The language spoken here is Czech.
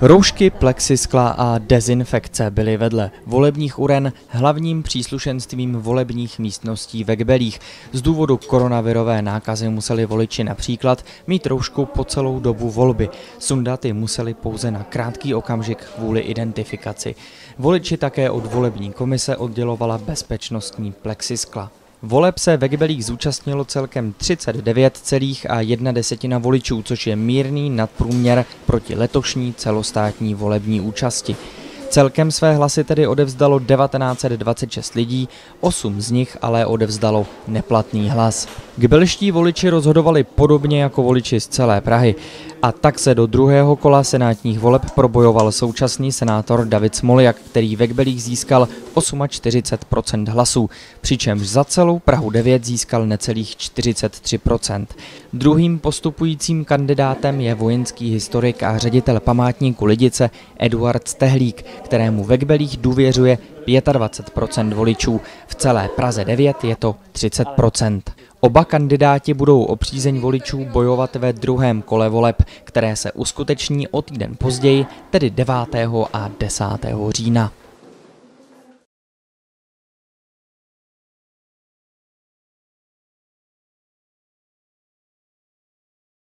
Roušky, plexiskla a dezinfekce byly vedle volebních uren hlavním příslušenstvím volebních místností ve Kbelích. Z důvodu koronavirové nákazy museli voliči například mít roušku po celou dobu volby. Sundaty museli pouze na krátký okamžik kvůli identifikaci. Voliči také od volební komise oddělovala bezpečnostní plexiskla. Voleb se ve Gibelích zúčastnilo celkem 39,1 desetina voličů, což je mírný nadprůměr proti letošní celostátní volební účasti. Celkem své hlasy tedy odevzdalo 1926 lidí, 8 z nich ale odevzdalo neplatný hlas. Gbelští voliči rozhodovali podobně jako voliči z celé Prahy a tak se do druhého kola senátních voleb probojoval současný senátor David Smoljak, který ve Gbelích získal 48% hlasů, přičemž za celou Prahu 9 získal necelých 43%. Druhým postupujícím kandidátem je vojenský historik a ředitel památníku Lidice Eduard Stehlík, kterému ve Gbelích důvěřuje 25% voličů. V celé Praze 9 je to 30%. Oba kandidáti budou o přízeň voličů bojovat ve druhém kole voleb, které se uskuteční o týden později, tedy 9. a 10. října.